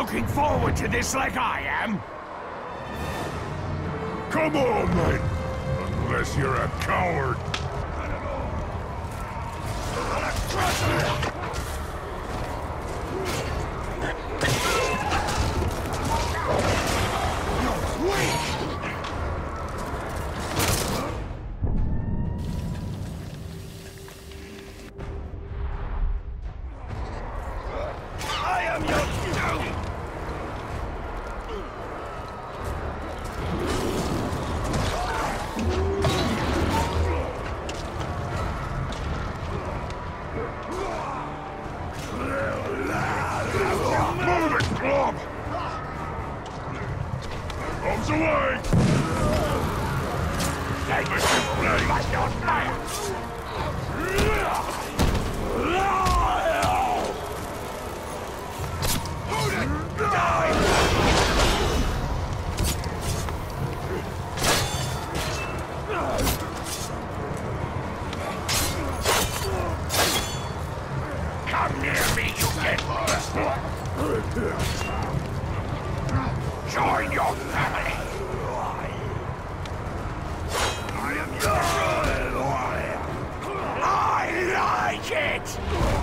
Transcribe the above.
Looking forward to this like I am? Come on, then! Unless you're a coward. Move away! Take it to like your Join your family. I am your I like it!